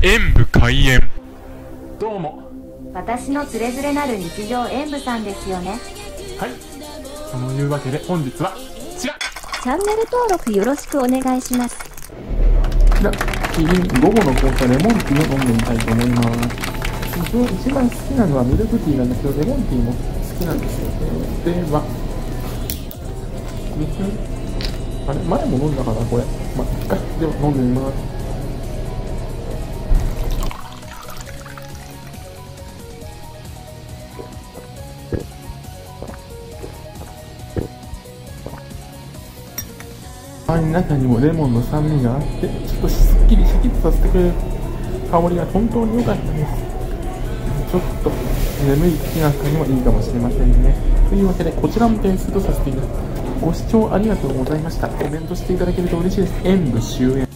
演武開演。どうも。私のつれづれなる日常演舞さんですよね。はい。そのいうわけで本日はこちら。こチャンネル登録よろしくお願いします。ちらキリン午後の紅茶レモンティーを飲んでみたいと思います。僕一番好きなのはミルクティーなんですけどレモンティーも好きなんですよ。ねではあれ前も飲んだかなこれ。まあいっかでは飲んでみますパンの中にもレモンの酸味があってちょっとすっきりシャキッとさせてくれる香りが本当に良かったです。ちょっと眠い時なんかにもいいかもしれませんね。というわけでこちらも点数とさせていただきますご視聴ありがとうございました。コメントしていただけると嬉しいです。演武終演。